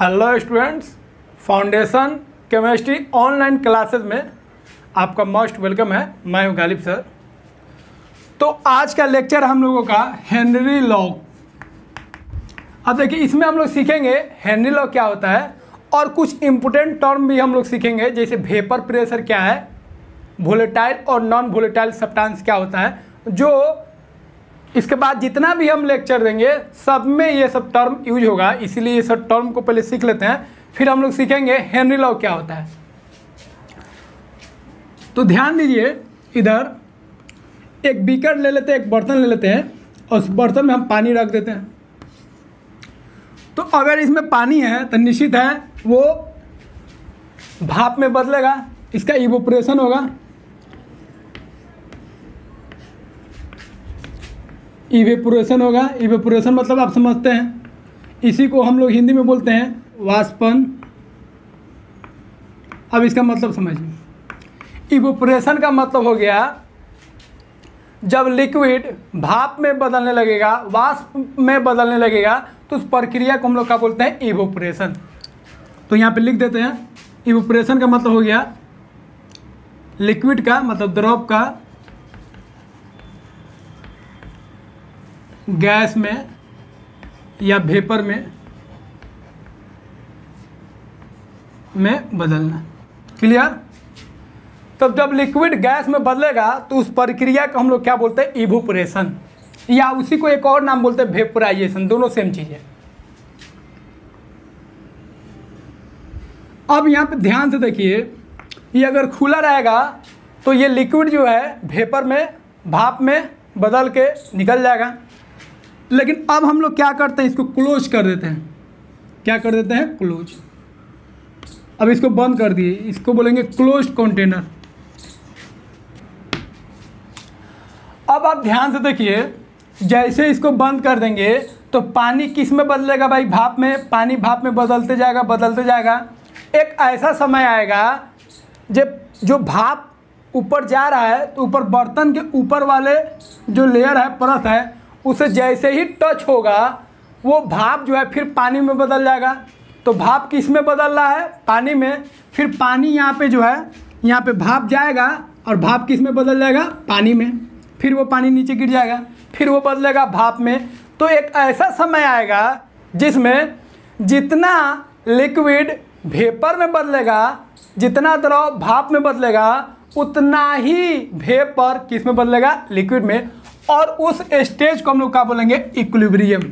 Hello students foundation chemistry online classes में आपका most welcome है। मैं हूँ गालिब सर। तो आज का लेक्चर हम लोगों का हेनरी लॉग अब देखिए, इसमें हम लोग सीखेंगे हेनरी लॉग क्या होता है और कुछ इम्पोर्टेंट टर्म भी हम लोग सीखेंगे। जैसे वेपर प्रेशर क्या है वोलेटाइल और नॉन वोलेटाइल सब्सटेंस क्या होता है, जो इसके बाद जितना भी हम लेक्चर देंगे, सब में ये सब टर्म यूज़ होगा। इसीलिए ये सब टर्म को पहले सीख लेते हैं। फिर हम लोग सीखेंगे हेनरी लॉ क्या होता है। तो ध्यान दीजिए, इधर एक बीकर ले लेते हैं, एक बर्तन ले लेते हैं, और उस बर्तन में हम पानी रख देते हैं। तो अगर इसमें पानी है तो निश्चित है वो भाप में बदलेगा, इसका इवोपरेशन होगा। इवेपोरेशन होगा। इवेपोरेशन मतलब आप समझते हैं। इसी को हम लोग हिंदी में बोलते हैं वाष्पन। अब इसका मतलब समझिए। इवोपोरेशन का मतलब हो गया, जब लिक्विड भाप में बदलने लगेगा, वाष्प में बदलने लगेगा तो उस प्रक्रिया को हम लोग क्या बोलते हैं? इवोपोरेशन तो यहाँ पे लिख देते हैं। इवोपोरेशन का मतलब हो गया लिक्विड का मतलब द्रव का गैस में या भेपर में में बदलना। क्लियर तब जब लिक्विड गैस में बदलेगा तो उस प्रक्रिया को हम लोग क्या बोलते हैं? इवोपरेशन या उसी को एक और नाम बोलते हैं वेपोराइजेशन दोनों सेम चीज़ है। अब यहाँ पे ध्यान से देखिए, ये अगर खुला रहेगा तो ये लिक्विड जो है भेपर में, भाप में बदल के निकल जाएगा। लेकिन अब हम लोग क्या करते हैं? इसको क्लोज कर देते हैं। क्या कर देते हैं? क्लोज अब इसको बंद कर दिए। इसको बोलेंगे क्लोज कंटेनर अब आप ध्यान से देखिए, जैसे इसको बंद कर देंगे तो पानी किसमें बदलेगा भाई? भाप में। पानी भाप में बदलते जाएगा बदलते जाएगा। एक ऐसा समय आएगा, जब जो भाप ऊपर जा रहा है तो ऊपर बर्तन के ऊपर वाले जो लेयर है, परत है उसे जैसे ही टच होगा, वो भाप जो है फिर पानी में बदल जाएगा। तो भाप किसमें बदल रहा है? पानी में। फिर पानी यहाँ पे जो है, यहाँ पे भाप जाएगा और भाप किसमें बदल जाएगा? पानी में। फिर वो पानी नीचे गिर जाएगा। फिर वो बदलेगा भाप में। तो एक ऐसा समय आएगा जिसमें जितना लिक्विड भेपर में बदलेगा, जितना द्रव भाप में बदलेगा, उतना ही भेपर किसमें बदलेगा? लिक्विड में। और उस स्टेज को हम लोग क्या बोलेंगे? इक्विलिब्रियम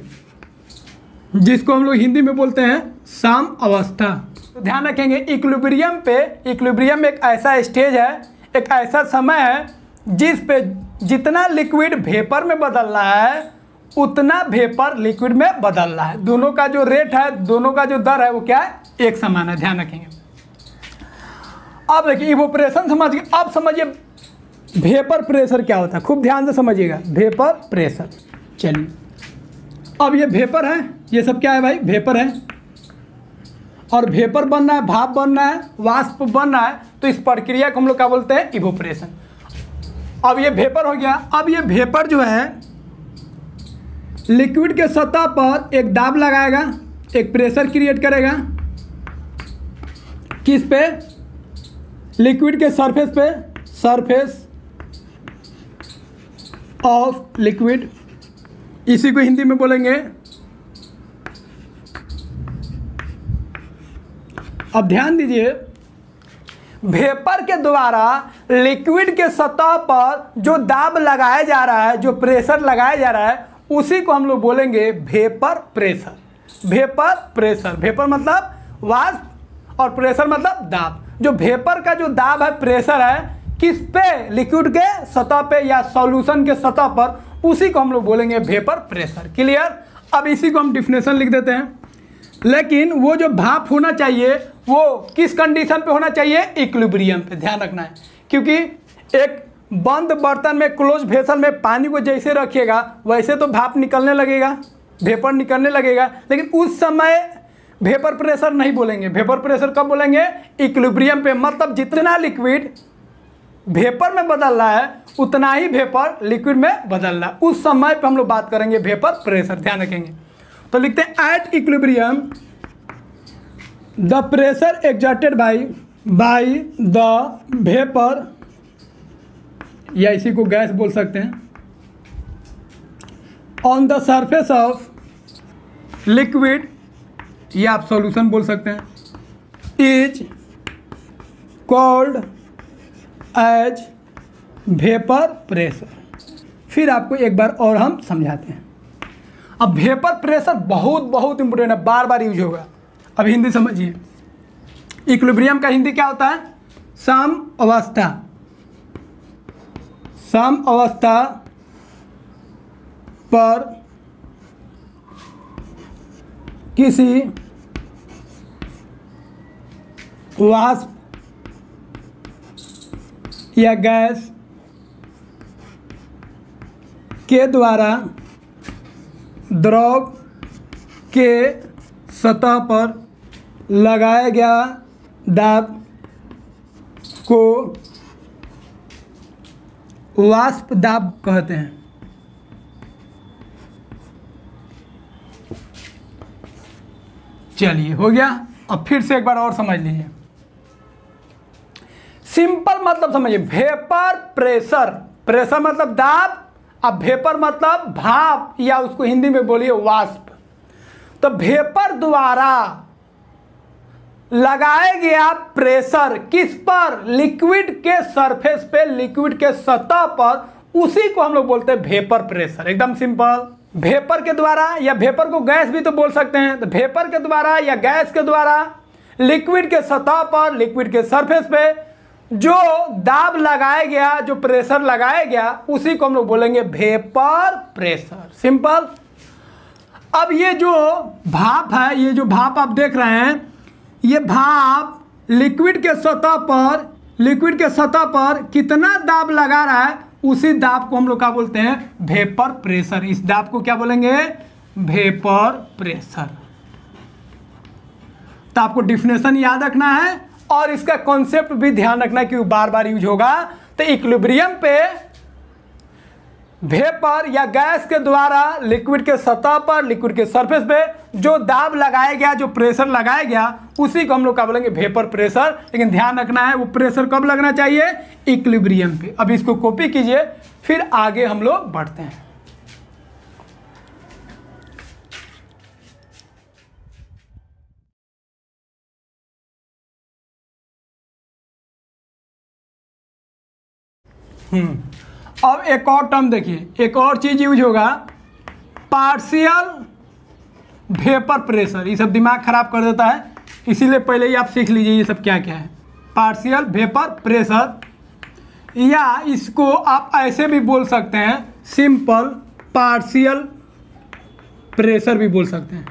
जिसको हम लोग हिंदी में बोलते हैं साम अवस्था। तो ध्यान रखेंगे इक्विलिब्रियम पे इक्विलिब्रियम एक ऐसा स्टेज है, एक ऐसा समय है, जिस पे जितना लिक्विड वेपर में बदल रहा है, उतना वेपर लिक्विड में बदल रहा है। दोनों का जो रेट है, दोनों का जो दर है, वो क्या है? एक समान है। ध्यान रखेंगे। अब देखिए, इवोपरेशन समझिए अब समझिए वेपर प्रेशर क्या होता है? खूब ध्यान से समझिएगा। भेपर प्रेशर चलिए। अब ये भेपर है। ये सब क्या है भाई? वेपर है। और भेपर बन रहा है, भाप बन रहा है, वाष्प बन रहा है तो इस प्रक्रिया को हम लोग क्या बोलते हैं? इवोपरेशन अब ये भेपर हो गया। अब ये भेपर जो है लिक्विड के सतह पर एक दाब लगाएगा, एक प्रेशर क्रिएट करेगा। किस पे? लिक्विड के सरफेस पे। सरफेस ऑफ़ लिक्विड इसी को हिंदी में बोलेंगे अब ध्यान दीजिए वेपर के द्वारा लिक्विड के सतह पर जो दाब लगाया जा रहा है, जो प्रेशर लगाया जा रहा है, उसी को हम लोग बोलेंगे vapour pressure vapour pressure vapour मतलब वाष्प और प्रेशर मतलब दाब. जो वेपर का जो दाब है प्रेशर है किस पे? लिक्विड के सतह पे या सॉल्यूशन के सतह पर? उसी को हम लोग बोलेंगे वेपर प्रेशर क्लियर अब इसी को हम डिफिनेशन लिख देते हैं। लेकिन वो जो भाप होना चाहिए, वो किस कंडीशन पे होना चाहिए? इक्विलिब्रियम पे. ध्यान रखना है। क्योंकि एक बंद बर्तन में क्लोज वेसल में पानी को जैसे रखिएगा, वैसे तो भाप निकलने लगेगा भेपर निकलने लगेगा। लेकिन उस समय भेपर प्रेशर नहीं बोलेंगे। भेपर प्रेशर कब बोलेंगे? इक्विलिब्रियम पे। मतलब जितना लिक्विड वेपर में बदल रहा है, उतना ही वेपर लिक्विड में बदल रहा है। उस समय पे हम लोग बात करेंगे वेपर प्रेशर ध्यान रखेंगे। तो लिखते हैं at equilibrium the pressure exerted by by the vapour या इसी को गैस बोल सकते हैं on the surface of liquid या आप सॉल्यूशन बोल सकते हैं is called as vapour pressure. फिर आपको एक बार और हम समझाते हैं। अब वेपर प्रेशर बहुत बहुत इंपॉर्टेंट है बार बार यूज़ होगा। अब हिंदी समझिए। इक्विलिब्रियम का हिंदी क्या होता है? सम अवस्था। सम अवस्था पर किसी वाष्प या गैस के द्वारा द्रव के सतह पर लगाया गया दाब को वाष्प दाब कहते हैं। चलिए, हो गया। अब फिर से एक बार और समझ लीजिए। सिंपल मतलब समझिए वेपर प्रेशर प्रेशर मतलब दाब अब वेपर मतलब भाप, या उसको हिंदी में बोलिए वाष्प। तो वेपर द्वारा लगाया गया प्रेशर किस पर? लिक्विड के सरफेस पे लिक्विड के सतह पर, उसी को हम लोग बोलते हैं वेपर प्रेशर एकदम सिंपल वेपर के द्वारा, या वेपर को गैस भी तो बोल सकते हैं। तो वेपर के द्वारा, या गैस के द्वारा लिक्विड के सतह पर लिक्विड के सरफेस पे जो दाब लगाया गया, जो प्रेशर लगाया गया, उसी को हम लोग बोलेंगे भेपर प्रेशर सिंपल अब ये जो भाप है, ये जो भाप आप देख रहे हैं, ये भाप लिक्विड के सतह पर लिक्विड के सतह पर कितना दाब लगा रहा है, उसी दाब को हम लोग क्या बोलते हैं? भेपर प्रेशर इस दाब को क्या बोलेंगे? भेपर प्रेशर तो आपको डिफिनेशन याद रखना है। और इसका कॉन्सेप्ट भी ध्यान रखना क्योंकि बार बार यूज़ होगा। तो इक्विलिब्रियम पे वेपर या गैस के द्वारा लिक्विड के सतह पर लिक्विड के सरफेस पे जो दाब लगाया गया, जो प्रेशर लगाया गया, उसी को हम लोग क्या बोलेंगे? भेपर प्रेशर लेकिन ध्यान रखना है, वो प्रेशर कब लगना चाहिए? इक्विलिब्रियम पे। अब इसको कॉपी कीजिए, फिर आगे हम लोग बढ़ते हैं। अब एक और टर्म देखिए, एक और चीज़ यूज़ होगा। पार्शियल वेपर प्रेशर ये सब दिमाग खराब कर देता है। इसीलिए पहले ही आप सीख लीजिए ये सब क्या क्या है। पार्शियल वेपर प्रेशर या इसको आप ऐसे भी बोल सकते हैं सिंपल पार्शियल प्रेशर भी बोल सकते हैं।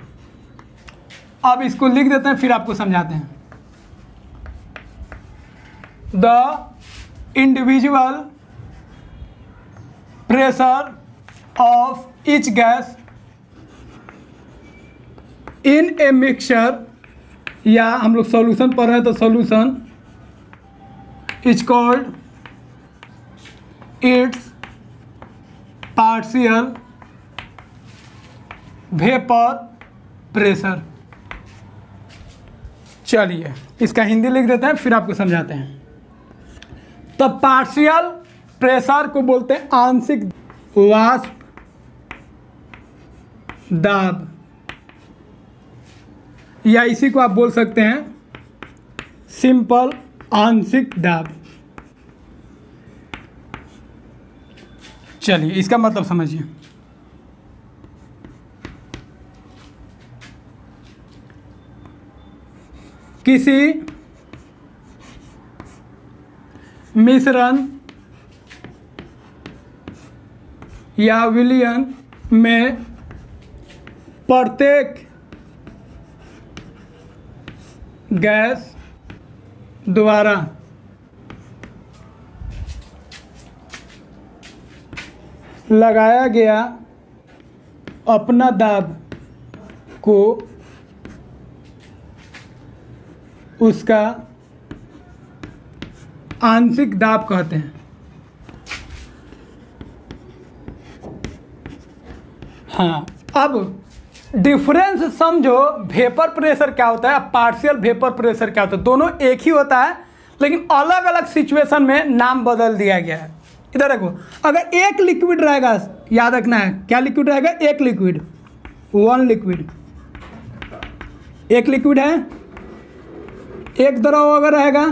अब इसको लिख देते हैं, फिर आपको समझाते हैं। The individual pressure of each gas in a mixture या हम लोग सॉल्यूशन पढ़ रहे हैं तो solution is called its partial vapour pressure चलिए, इसका हिंदी लिख देते हैं, फिर आपको समझाते हैं। तो पार्शियल प्रेशर को बोलते हैं आंशिक वाष्प दाब। या इसी को आप बोल सकते हैं सिंपल आंशिक दाब। चलिए, इसका मतलब समझिए। किसी मिश्रण या विलियन में प्रत्येक गैस द्वारा लगाया गया अपना दाब को उसका आंशिक दाब कहते हैं। हाँ। अब डिफरेंस समझो वेपर प्रेशर क्या होता है? पार्शियल वेपर प्रेशर क्या होता है? दोनों एक ही होता है, लेकिन अलग अलग सिचुएशन में नाम बदल दिया गया है। इधर देखो, अगर एक लिक्विड रहेगा, याद रखना है, क्या लिक्विड रहेगा? एक लिक्विड वन लिक्विड एक लिक्विड है, एक द्रव अगर रहेगा,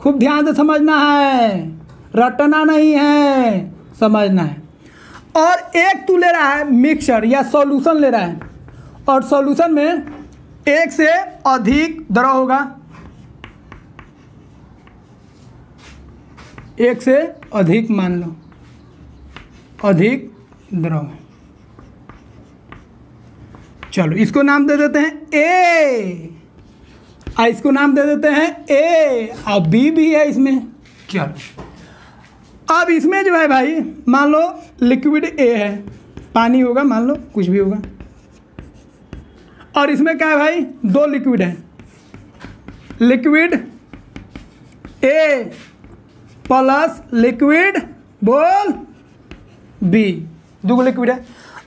खूब ध्यान से समझना है, रटना नहीं है, समझना है। और एक तू ले रहा है मिक्सचर या सॉल्यूशन ले रहा है। और सॉल्यूशन में एक से अधिक द्रव होगा। एक से अधिक मान लो। अधिक द्रव चलो, इसको नाम दे देते हैं ए आ, इसको नाम दे देते हैं ए और बी भी है इसमें। चलो। अब इसमें जो है भाई, मान लो लिक्विड ए है। पानी होगा, मान लो, कुछ भी होगा। और इसमें क्या है भाई, दो लिक्विड है। लिक्विड ए प्लस लिक्विड बोल बी दो लिक्विड है।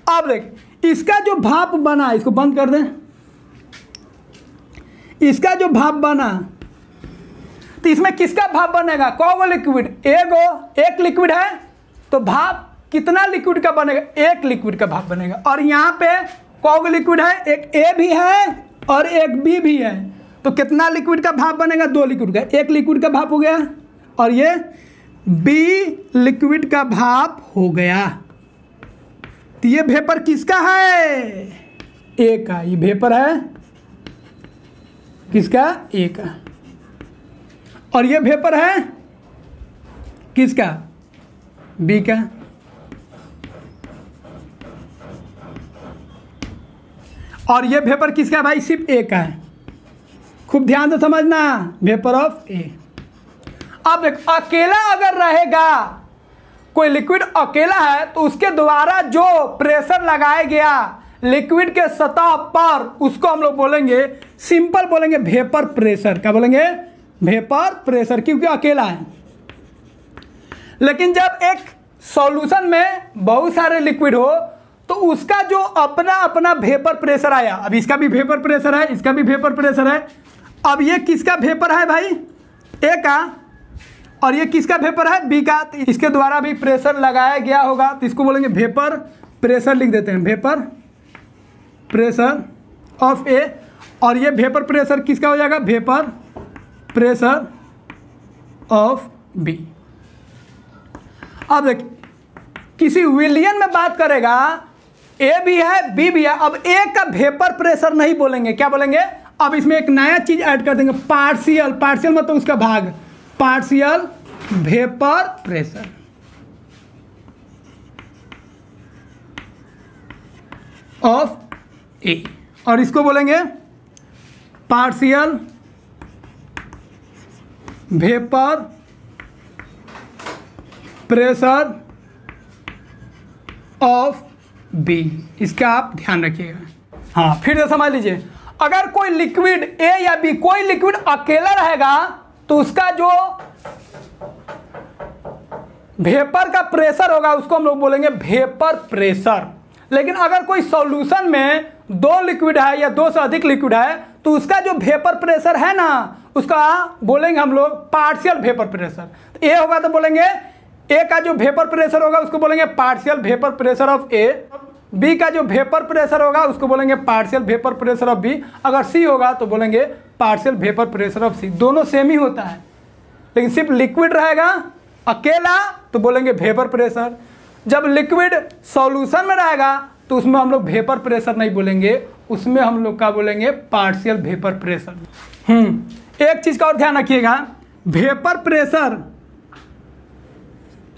अब देख, इसका जो भाप बना, इसको बंद कर दें। इसका जो भाप बना तो इसमें किसका भाप बनेगा? कौ लिक्विड एक गो एक लिक्विड है तो भाप कितना लिक्विड का बनेगा? एक लिक्विड का भाप बनेगा। और यहाँ पे कौ लिक्विड है, एक ए भी है और एक बी भी है। तो कितना लिक्विड का भाप बनेगा? दो लिक्विड का। एक लिक्विड का भाप हो गया और ये बी लिक्विड का भाप हो गया। तो ये भेपर किसका है? ए का। ये वेपर है किसका? ए का। और ये वेपर है? किसका? बी का। और ये वेपर किसका भाई? सिर्फ़ ए का है। खूब ध्यान से समझना। वेपर ऑफ़ ए अब अकेला अगर रहेगा, कोई लिक्विड अकेला है तो उसके द्वारा जो प्रेशर लगाया गया लिक्विड के सतह पर, उसको हम लोग बोलेंगे सिंपल बोलेंगे वेपर प्रेशर क्या बोलेंगे? वेपर प्रेशर, क्योंकि अकेला है। लेकिन जब एक सॉल्यूशन में बहुत सारे लिक्विड हो तो उसका जो अपना अपना वेपर प्रेशर आया, अब इसका भी वेपर प्रेशर है, इसका भी वेपर प्रेशर है, अब ये किसका वेपर है भाई? ए का। और ये किसका वेपर है? बी का। तो इसके द्वारा भी प्रेशर लगाया गया होगा तो इसको बोलेंगे वेपर प्रेशर लिख देते हैं वेपर प्रेशर ऑफ़ ए और ये वेपर प्रेशर किसका हो जाएगा? Vapour pressure of B. अब देख, किसी विलियन में बात करेगा, ए भी है, बी भी है, अब ए का वेपर प्रेशर नहीं बोलेंगे। क्या बोलेंगे? अब इसमें एक नया चीज़ ऐड कर देंगे पार्शियल पार्शियल मतलब उसका भाग। Partial vapour pressure of A और इसको बोलेंगे partial vapour pressure of B इसका आप ध्यान रखिएगा। हाँ फिर से समझ लीजिए। अगर कोई लिक्विड ए या बी कोई लिक्विड अकेला रहेगा तो उसका जो वेपर का प्रेशर होगा, उसको हम लोग बोलेंगे वेपर प्रेशर लेकिन अगर कोई सॉल्यूशन में दो लिक्विड है या दो से अधिक लिक्विड है तो उसका जो वेपर प्रेशर है ना, उसका बोलेंगे हम लोग पार्शियल वेपर प्रेशर ए होगा तो बोलेंगे ए का जो वेपर प्रेशर होगा, उसको बोलेंगे partial vapour pressure of A B का जो वेपर प्रेशर होगा, उसको बोलेंगे partial vapour pressure of B अगर सी होगा तो बोलेंगे partial vapour pressure of C दोनों सेम ही होता है। लेकिन सिर्फ़ लिक्विड रहेगा, अकेला तो बोलेंगे वेपर प्रेशर जब लिक्विड सॉल्यूशन में रहेगा तो उसमें हम लोग वेपर प्रेशर नहीं बोलेंगे। उसमें हम लोग का बोलेंगे? पार्शियल वेपर प्रेशर हम्म एक चीज़ का और ध्यान रखिएगा। वेपर प्रेशर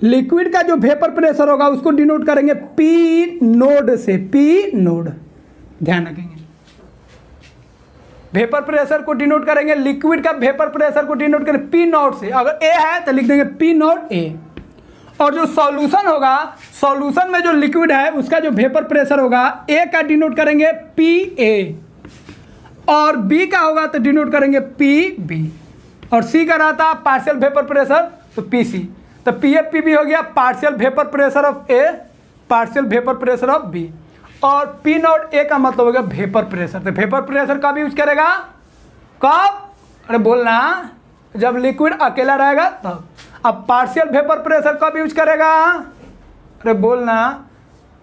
लिक्विड का जो वेपर प्रेशर होगा, उसको डिनोट करेंगे पी नोड से पी नोड ध्यान रखेंगे। वेपर प्रेशर को डिनोट करेंगे लिक्विड का वेपर प्रेशर को डिनोट करेंगे पी नोट से। अगर ए है तो लिख देंगे पी नोट ए और जो सॉल्यूशन होगा सॉल्यूशन में जो लिक्विड है, उसका जो वेपर प्रेशर होगा ए का डिनोट करेंगे पी ए और बी का होगा तो डिनोट करेंगे पी बी और सी का रहता पार्शियल वेपर प्रेशर तो पी सी तो पी एफ़ पी बी हो गया partial vapour pressure of A partial vapour pressure of B और पी नॉट ए का मतलब हो गया वेपर प्रेशर तो वेपर प्रेशर कब यूज़ करेगा? कब? अरे बोलना, जब लिक्विड अकेला रहेगा, तब। अब पार्शियल वेपर प्रेशर कब यूज़ करेगा? अरे बोलना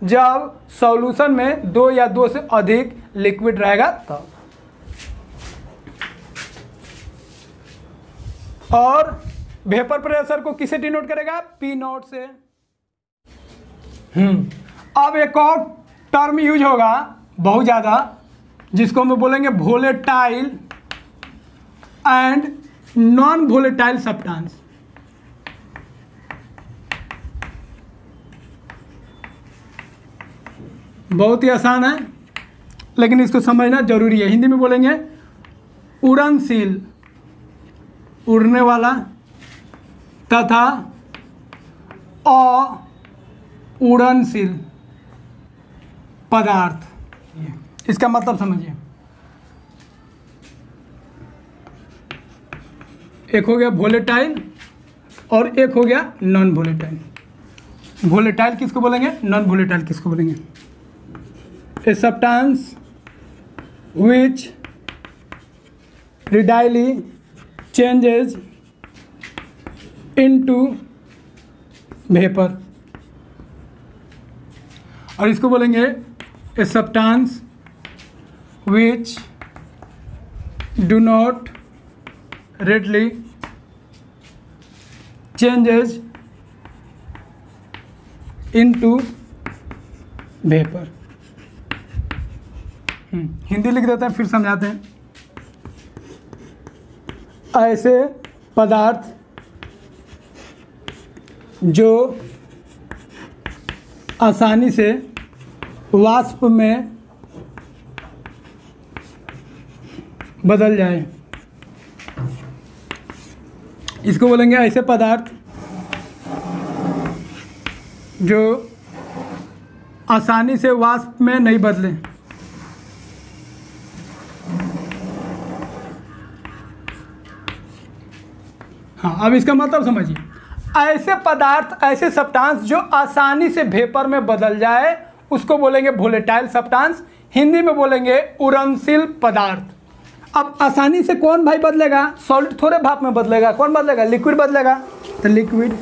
जब सॉल्यूशन में दो या दो से अधिक लिक्विड रहेगा तब। तो। और वेपर प्रेशर को किसे डिनोट करेगा? पी नोट से। हम्म अब एक और टर्म यूज़ होगा, बहुत ज़्यादा, जिसको हम बोलेंगे volatile and non volatile substance बहुत ही आसान है, लेकिन इसको समझना ज़रूरी है। हिंदी में बोलेंगे, उड़नशील, उड़ने वाला, तथा अ उड़नशील पदार्थ। इसका मतलब समझिए। एक हो गया वोलेटाइल और एक हो गया नॉन वोलेटाइल वोलेटाइल किसको बोलेंगे? नॉन वोलेटाइल किसको बोलेंगे? A substance which readily changes into vapor और इसको बोलेंगे a substance which do not readily changes into vapor हम्म, हिंदी लिख देते हैं, फिर समझाते हैं। ऐसे पदार्थ जो आसानी से वाष्प में बदल जाए। इसको बोलेंगे ऐसे पदार्थ जो आसानी से वाष्प में नहीं बदले। अब इसका मतलब समझिए। ऐसे पदार्थ, ऐसे सब्सटेंस जो आसानी से वेपर में बदल जाए, उसको बोलेंगे वोलेटाइल सब्सटेंस हिंदी में बोलेंगे उड़नशील पदार्थ। अब आसानी से कौन भाई बदलेगा? सॉलिड थोड़े भाप में बदलेगा। कौन बदलेगा? लिक्विड बदलेगा। तो लिक्विड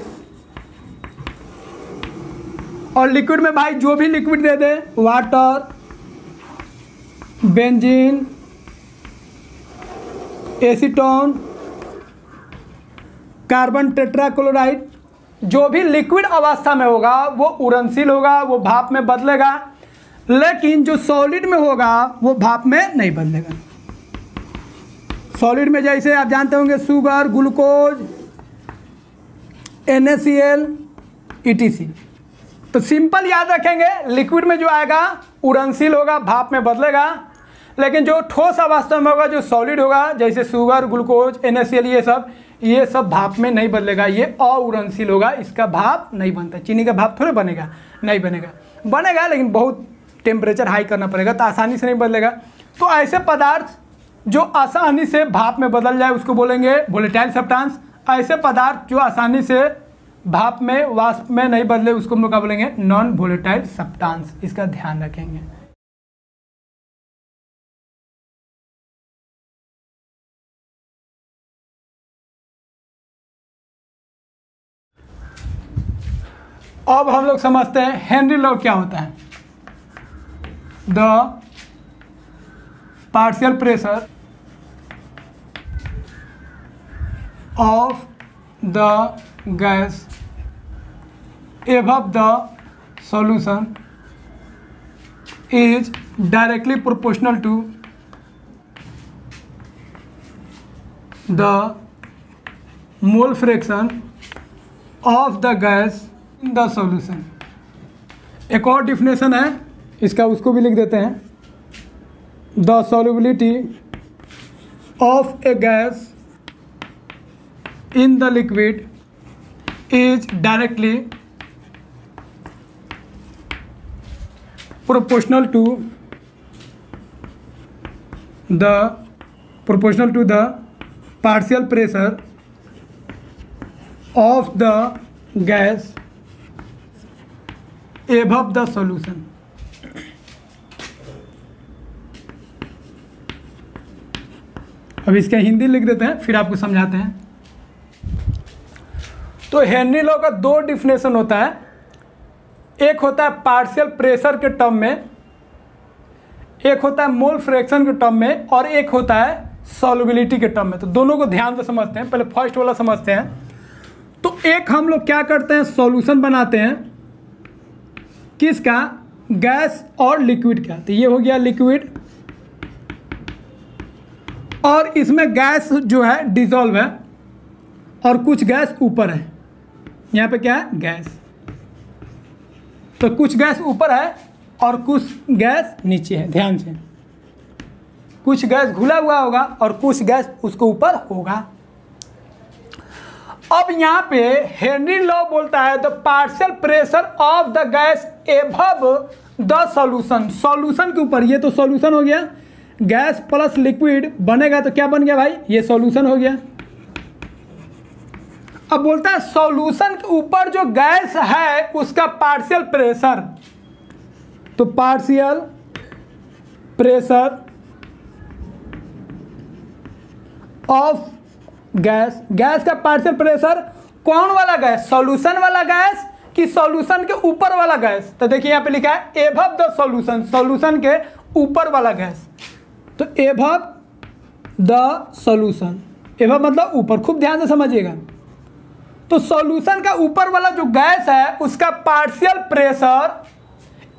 और लिक्विड में भाई जो भी लिक्विड दे दे water benzene acetone carbon tetrachloride, जो भी लिक्विड अवस्था में होगा, वो उड़नशील होगा, वो भाप में बदलेगा, लेकिन जो सॉलिड में होगा, वो भाप में नहीं बदलेगा। सॉलिड में जैसे आप जानते होंगे, sugar, glucose N S E तो सिंपल याद रखेंगे, लिक्विड में जो आएगा उड़नशील होगा, भाप में बदलेगा, लेकिन जो ठोस अवस्था में होगा, जो सॉलिड होगा, जैसे शुगर, ग्लूकोज एन ये सब ये सब भाप में नहीं बदलेगा, ये अउड़नशील होगा, इसका भाप नहीं बनता, चीनी का भाप थोड़े बनेगा, नहीं बनेगा। बनेगा लेकिन बहुत टेम्परेचर हाई करना पड़ेगा तो आसानी से नहीं बदलेगा। तो ऐसे पदार्थ जो आसानी से भाप में बदल जाए, उसको बोलेंगे वोलेटाइल सब्सटेंस ऐसे पदार्थ जो आसानी से भाप में, वाष्प में नहीं बदले, उसको हम लोग क्या बोलेंगे? नॉन वोलेटाइल सब्सटेंस इसका ध्यान रखेंगे। अब हम लोग समझते हैं हेनरी लॉ क्या होता है। The partial pressure of the gas above the solution is directly proportional to the mole fraction of the gas the solution. एक और डिफिनेशन है, इसका उसको भी लिख देते हैं। The solubility of a gas in the liquid is directly proportional to the, proportional to the partial pressure of the gas above the solution अब इसके हिंदी लिख देते हैं, फिर आपको समझाते हैं। तो हेनरी लॉ का दो डिफिनेशन होता है। एक होता है पार्शियल प्रेशर के टर्म में, एक होता है मोल फ्रैक्शन के टर्म में, और एक होता है सॉल्युबिलिटी के टर्म में। तो दोनों को ध्यान से समझते हैं, पहले फ़र्स्ट वाला समझते हैं। तो एक हम लोग क्या करते हैं सॉल्यूशन बनाते हैं। किसका? गैस और लिक्विड का। तो ये हो गया लिक्विड। और इसमें गैस जो है डिजोल्व है। और कुछ गैस ऊपर है। यहाँ पे क्या है? गैस। तो कुछ गैस ऊपर है और कुछ गैस नीचे है। ध्यान से। कुछ गैस घुला हुआ होगा और कुछ गैस उसको ऊपर होगा। अब यहाँ पे हेनरी लॉ बोलता है the partial pressure of the gas above the solution solution के ऊपर, ये तो सॉल्यूशन हो गया। गैस प्लस लिक्विड बनेगा तो क्या बन गया भाई? ये सॉल्यूशन हो गया। अब बोलता है सॉल्यूशन के ऊपर जो गैस है, उसका पार्शियल प्रेशर तो partial pressure of gas gas का पार्शियल प्रेशर कौन वाला गैस? सॉल्यूशन वाला गैस कि सॉल्यूशन के ऊपर वाला गैस? तो देखिए यहाँ पे लिखा है एभव द सॉल्यूशन सॉल्यूशन के ऊपर वाला गैस। तो एभव द सॉल्यूशन एभव मतलब ऊपर, खूब ध्यान से समझिएगा। तो सॉल्यूशन का ऊपर वाला जो गैस है, उसका partial pressure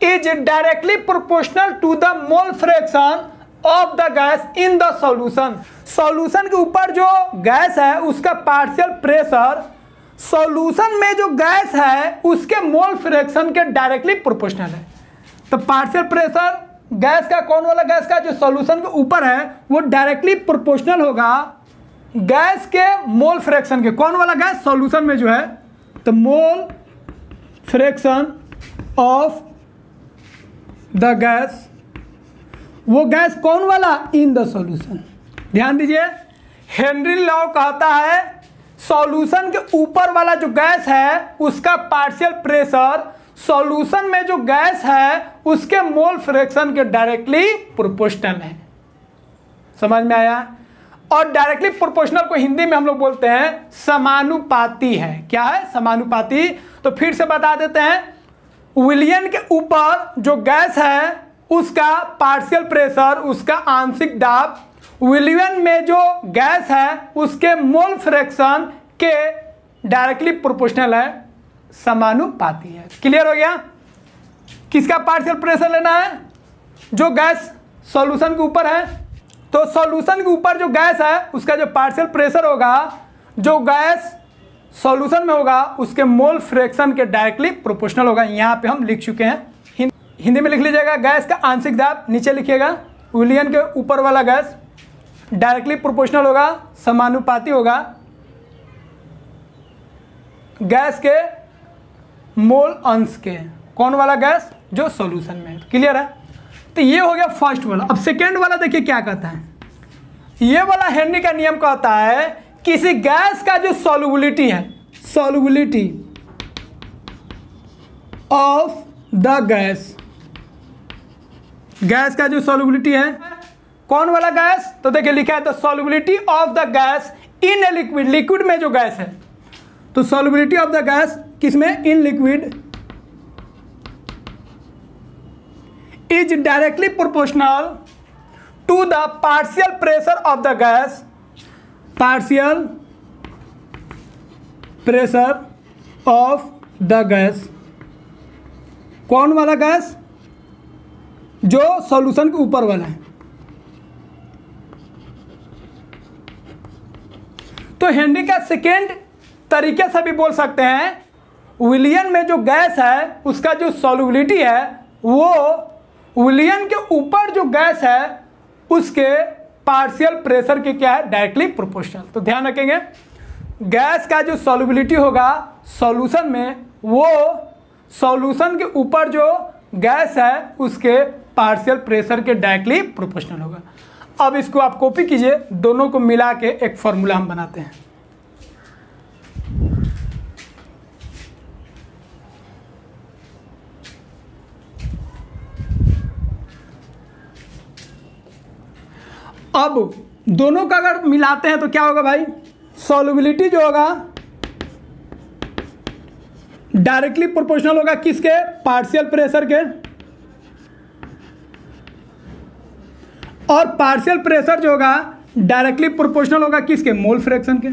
is directly proportional to the mole fraction of the gas in the solution solution के ऊपर जो गैस है, उसका पार्शियल प्रेशर सॉल्यूशन में जो गैस है, उसके मोल फ्रैक्शन के डायरेक्टली प्रोपोर्शनल है. तो पार्शियल प्रेशर गैस का कौन वाला गैस का जो सॉल्यूशन के ऊपर है, वो डायरेक्टली प्रोपोर्शनल होगा गैस के मोल फ्रैक्शन के. कौन वाला गैस सॉल्यूशन में जो है तो mole fraction of the gas वो गैस कौन वाला? इन द सॉल्यूशन ध्यान दीजिए, हेनरी लॉ कहता है सॉल्यूशन के ऊपर वाला जो गैस है, उसका पार्शियल प्रेशर सॉल्यूशन में जो गैस है, उसके मोल फ्रैक्शन के डायरेक्टली प्रोपोर्शनल है। समझ में आया? और डायरेक्टली प्रोपोर्शनल को हिंदी में हम लोग बोलते हैं, समानुपाती है। क्या है? समानुपाती। तो फिर से बता देते हैं, विलियन के ऊपर जो गैस है उसका पार्शियल प्रेशर उसका आंशिक दाब, विलियन में जो गैस है, उसके मोल फ्रैक्शन के डायरेक्टली प्रोपोर्शनल है, समानुपाती है। क्लियर हो गया? किसका पार्शियल प्रेशर लेना है? जो गैस सॉल्यूशन के ऊपर है। तो सॉल्यूशन के ऊपर जो गैस है, उसका जो पार्शियल प्रेशर होगा, जो गैस सॉल्यूशन में होगा, उसके मोल फ्रैक्शन के डायरेक्टली प्रोपोर्शनल होगा। यहाँ पे हम लिख चुके हैं। हिंदी में लिख लीजिएगा, गैस का आंशिक दाब नीचे लिखिएगा विलियन के ऊपर वाला गैस डायरेक्टली प्रोपोर्शनल होगा, समानुपाती होगा। गैस के मोल अंश के, कौन वाला गैस? जो सॉल्यूशन में है। क्लियर है? तो ये हो गया फ़र्स्ट वाला। अब सेकेंड वाला देखिए क्या कहता है। ये वाला हेनरी का नियम कहता है किसी गैस का जो सॉल्युबिलिटी है solubility of the gas gas का जो सॉल्युबिलिटी है, कौन वाला गैस? तो देखिए, लिखा है the solubility of the gas in a liquid liquid में जो गैस है तो सॉल्युबिलिटी ऑफ़ द गैस किसमें? In liquid is directly proportional to the partial pressure of the gas partial pressure of the gas कौन वाला gas? जो solution के ऊपर वाला है। तो हेनरी का सेकेंड तरीके से भी बोल सकते हैं विलियन में जो गैस है, उसका जो सॉल्युबिलिटी है, वो विलियन के ऊपर जो गैस है, उसके पार्शियल प्रेशर के क्या है? डायरेक्टली प्रोपोर्शनल तो ध्यान रखेंगे गैस का जो सॉल्युबिलिटी होगा सॉल्यूशन में वो सॉल्यूशन के ऊपर जो गैस है, उसके पार्शियल प्रेशर के डायरेक्टली प्रोपोर्शनल होगा। अब इसको आप कॉपी कीजिए, दोनों को मिला के एक फॉर्मूला हम बनाते हैं। अब दोनों का अगर मिलाते हैं तो क्या होगा भाई? सॉल्युबिलिटी जो होगा डायरेक्टली प्रोपोर्शनल होगा किसके? पार्शियल प्रेशर के। और पार्शियल प्रेशर जो होगा डायरेक्टली प्रोपोर्शनल होगा किसके? मोल फ्रैक्शन के।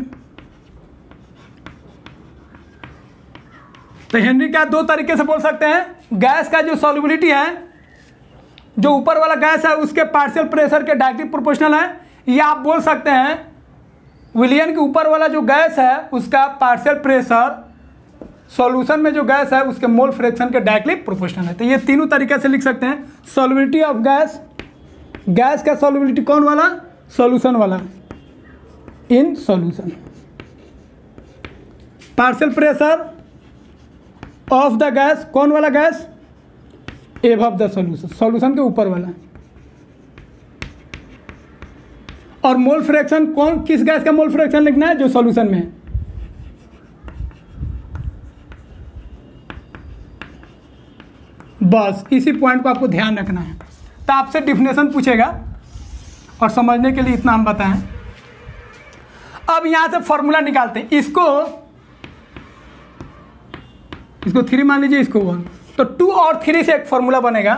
तो हेनरी का दो तरीके से बोल सकते हैं? गैस का जो सॉल्युबिलिटी है, जो ऊपर वाला गैस है, उसके पार्शियल प्रेशर के डायरेक्टली प्रोपोर्शनल है। या आप बोल सकते हैं, विलियन के ऊपर वाला जो गैस है, उसका पार्शियल प्रेशर सॉल्यूशन में जो गैस है, उसके मोल फ्रैक्शन के डायरेक्टली प्रोपोर्शनल है। तो ये तीनों तरीके से लिख सकते हैं। सॉल्युबिलिटी ऑफ़ गैस गैस का सॉल्युबिलिटी कौन वाला? सॉल्यूशन वाला। In solution. Partial pressure of the gas, कौन वाला गैस? एव ऑफ़ द सॉल्यूशन। सॉल्यूशन के ऊपर वाला। और मोल फ्रैक्शन कौन, किस गैस का मोल फ्रैक्शन लिखना है? जो सॉल्यूशन में है। बस, इसी पॉइंट को आपको ध्यान रखना है। तो आपसे डिफिनेशन पूछेगा। और समझने के लिए इतना हम बताएँ। अब यहाँ से फॉर्मूला निकालते हैं। इसको इसको थ्री मान लीजिए, इसको वन तो टू और थ्री से एक फॉर्मूला बनेगा।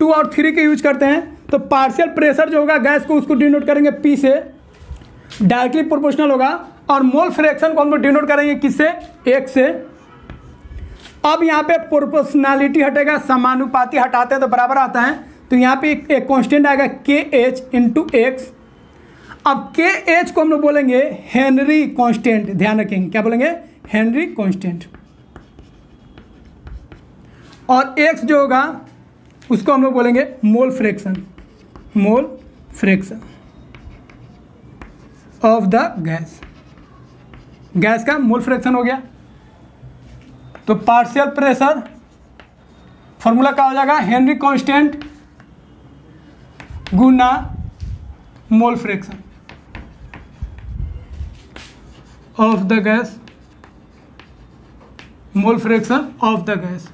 टू और थ्री के यूज़ करते हैं। तो पार्शियल प्रेशर जो होगा, गैस को उसको डिनोट करेंगे पी से। डायरेक्टली प्रोपोर्शनल होगा। और मोल फ्रैक्शन को हम लोग डिनोट करेंगे किससे? एक से। अब यहाँ पे प्रोपोर्शनैलिटी हटेगा, समानुपाती हटाते हैं तो बराबर आता है। तो यहाँ पे एक, कांस्टेंट आएगा के एच इंटू एक्स अब के एच को हम लोग बोलेंगे हेनरी कांस्टेंट ध्यान रखेंगे। क्या बोलेंगे? हेनरी कांस्टेंट और एक्स जो होगा उसको हम लोग बोलेंगे mole fraction mole fraction of the gas gas का मोल फ्रैक्शन हो गया। तो पार्शियल प्रेशर फॉर्मूला क्या हो जाएगा Henry constant Guna mole fraction of the gas, mole fraction of the gas.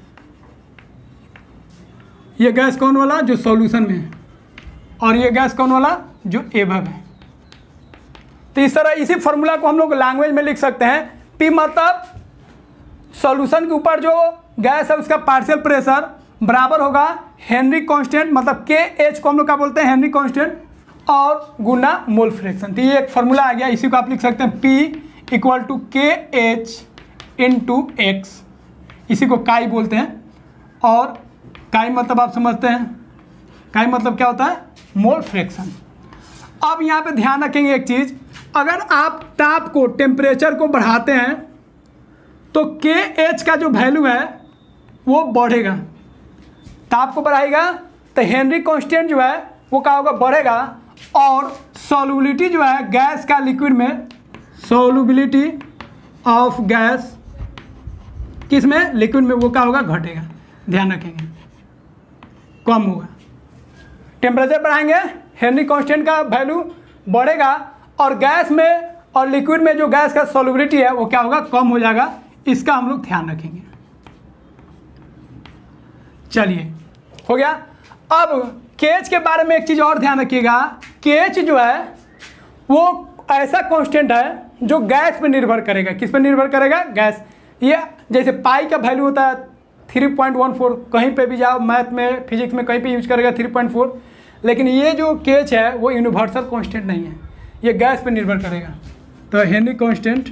ये गैस कौन वाला? जो सॉल्यूशन में है। और ये गैस कौन वाला? जो एभव है। तो इस तरह इसी फॉर्मूला को हम लोग लैंग्वेज में लिख सकते हैं। पी मतलब सॉल्यूशन के ऊपर जो गैस है, उसका पार्शियल प्रेशर बराबर होगा हेनरी कांस्टेंट मतलब के एच को हम लोग क्या बोलते हैं? हेनरी कांस्टेंट और गुना मोल फ्रैक्शन। तो ये एक फॉर्मूला आ गया, इसी को आप लिख सकते हैं P equal to K H into X इसी को काई बोलते हैं। और काई मतलब आप समझते हैं काई मतलब क्या होता है? Mole fraction. अब यहाँ पे ध्यान रखेंगे एक चीज़, अगर आप ताप को, टेम्परेचर को बढ़ाते हैं तो के एच का जो वैल्यू है, वो बढ़ेगा। ताप को बढ़ाएगा तो हेनरी कॉन्स्टेंट जो है, वो क्या होगा, बढ़ेगा और सोलबिलिटी जो है गैस का लिक्विड में सॉल्युबिलिटी ऑफ़ गैस किसमें लिक्विड में, वो क्या होगा, घटेगा। ध्यान रखेंगे। कम होगा। टेम्परेचर बढ़ाएँगे हेनरी कांस्टेंट का वैल्यू बढ़ेगा और गैस में और लिक्विड में जो गैस का सोलबिलिटी है, वो क्या होगा, कम हो जाएगा। इसका हम लोग ध्यान रखेंगे। चलिए। हो गया? अब केच के बारे में एक चीज़ और ध्यान रखिएगा। केच जो है, वो ऐसा कांस्टेंट है जो गैस पर निर्भर करेगा। किस पर निर्भर करेगा? गैस। ये जैसे पाई का वैल्यू होता है थ्री पॉइंट वन फोर कहीं पे भी जाओ मैथ में फिजिक्स में कहीं पे यूज़ करेगा थ्री पॉइंट फोर लेकिन ये जो केच है, वो यूनिवर्सल कांस्टेंट नहीं है। ये गैस पे निर्भर करेगा। तो हेनरी कांस्टेंट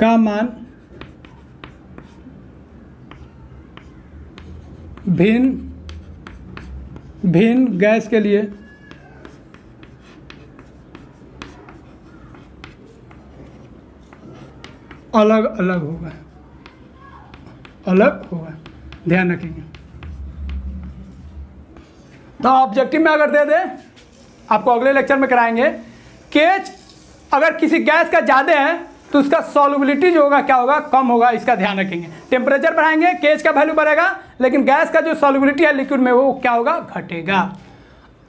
का मान भिन्न भिन्न गैस के लिए। अलग अलग होगा। अलग होगा। ध्यान रखेंगे। तो ऑब्जेक्टिव में अगर दे दे, आपको अगले लेक्चर में कराएँगे। केच, अगर किसी गैस का ज़्यादा है तो उसका सॉल्युबिलिटी जो होगा, क्या होगा? कम होगा, इसका ध्यान रखेंगे। टेम्परेचर बढ़ाएँगे केच का वैल्यू बढ़ेगा, लेकिन गैस का जो सॉल्युबिलिटी है लिक्विड में, वो क्या होगा? घटेगा।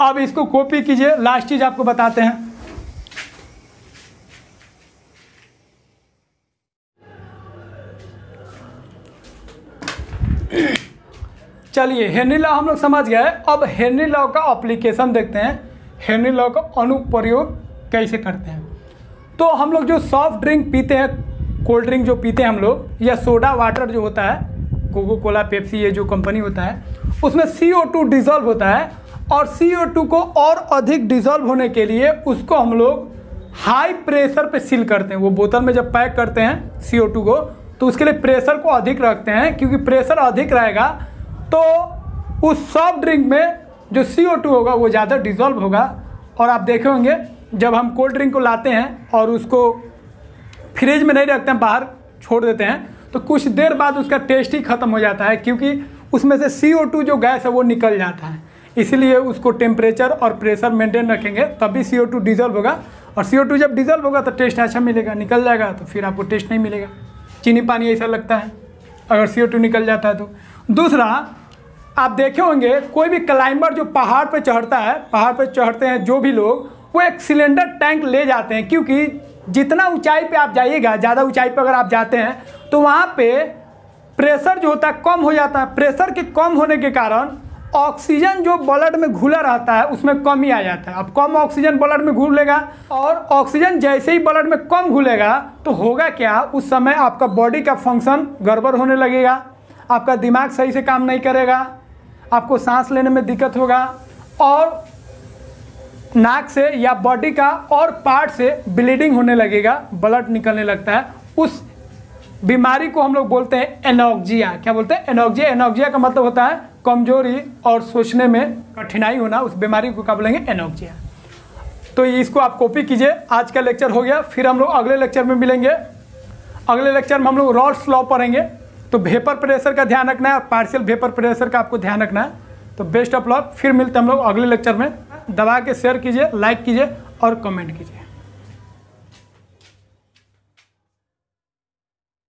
अब इसको कॉपी कीजिए। लास्ट चीज़ आपको बताते हैं। चलिए हेनरी लॉ हम लोग समझ गए। अब हेनरी लॉ का अप्लीकेशन देखते हैं। हेनरी लॉ का अनुप्रयोग कैसे करते हैं? तो हम लोग जो सॉफ्ट ड्रिंक पीते हैं कोल्ड ड्रिंक जो पीते हैं हम लोग, या सोडा वाटर जो होता है कोको कोला पेप्सी ये जो कंपनी होता है, उसमें सी ओ टू डिजॉल्व होता है और सी ओ टू को और अधिक डिजॉल्व होने के लिए उसको हम लोग हाई प्रेशर पे सील करते हैं। वो बोतल में जब पैक करते हैं सी ओ टू को तो उसके लिए प्रेशर को अधिक रखते हैं, क्योंकि प्रेशर अधिक रहेगा तो उस सॉफ्ट ड्रिंक में जो सी ओ टू होगा, वो ज़्यादा डिजॉल्व होगा। और आप देखे होंगे जब हम कोल्ड ड्रिंक को लाते हैं और उसको फ्रिज में नहीं रखते हैं, बाहर छोड़ देते हैं तो कुछ देर बाद उसका टेस्ट ही ख़त्म हो जाता है, क्योंकि उसमें से सी जो गैस है वो निकल जाता है। इसलिए उसको टेम्परेचर और प्रेशर मेंटेन रखेंगे, तभी सी ओ डिजल्व होगा। और सी ओ जब डिजल्व होगा तो टेस्ट अच्छा मिलेगा, निकल जाएगा तो फिर आपको टेस्ट नहीं मिलेगा। चीनी पानी ऐसा लगता है, अगर सी ओ निकल जाता है तो। दूसरा, आप देखे होंगे, कोई भी क्लाइंबर जो पहाड़ पर चढ़ता है, पहाड़ पर चढ़ते हैं, जो भी लोग वो एक सिलेंडर टैंक ले जाते हैं, क्योंकि जितना ऊंचाई पे आप जाइएगा, ज़्यादा ऊंचाई पे अगर आप जाते हैं तो वहाँ पे प्रेशर जो होता है कम हो जाता है। प्रेशर के कम होने के कारण ऑक्सीजन जो ब्लड में घुला रहता है, उसमें कमी आ जाता है। अब कम ऑक्सीजन ब्लड में घुलेगा और ऑक्सीजन जैसे ही ब्लड में कम घुलेगा तो होगा क्या? उस समय आपका बॉडी का फ़ंक्शन गड़बड़ होने लगेगा, आपका दिमाग सही से काम नहीं करेगा, आपको सांस लेने में दिक्कत होगा और नाक से या बॉडी का और पार्ट से ब्लीडिंग होने लगेगा ब्लड निकलने लगता है। उस बीमारी को हम लोग बोलते हैं एनोक्जिया। क्या बोलते हैं? एनोक्जिया। एनोक्जिया का मतलब होता है कमज़ोरी और सोचने में कठिनाई होना। उस बीमारी को क्या बोलेंगे? एनोक्जिया। तो इसको आप कॉपी कीजिए। आज का लेक्चर हो गया। फिर हम लोग अगले लेक्चर में मिलेंगे। अगले लेक्चर में हम लोग रॉड्स लॉ पढ़ेंगे। तो वेपर प्रेशर का ध्यान रखना है पार्शियल वेपर प्रेशर का आपको ध्यान रखना है। तो बेस्ट ऑफ़ लॉक फिर मिलते हैं हम लोग अगले लेक्चर में। दबा के शेयर कीजिए लाइक कीजिए और कमेंट कीजिए।